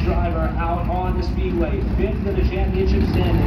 driver out on the speedway, fifth in the championship standings,